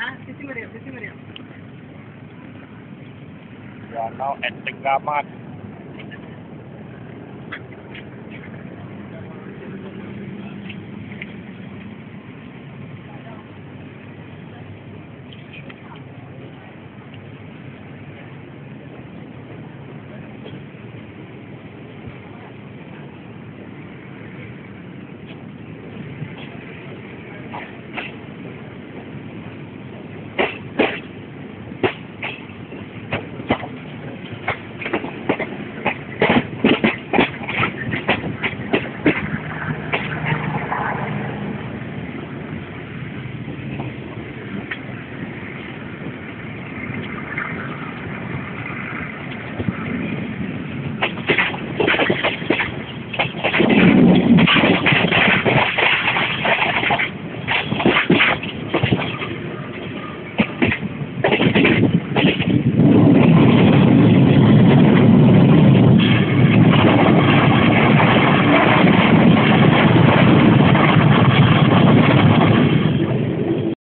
Ah, Sisi Maria, Sisi Maria. We are now at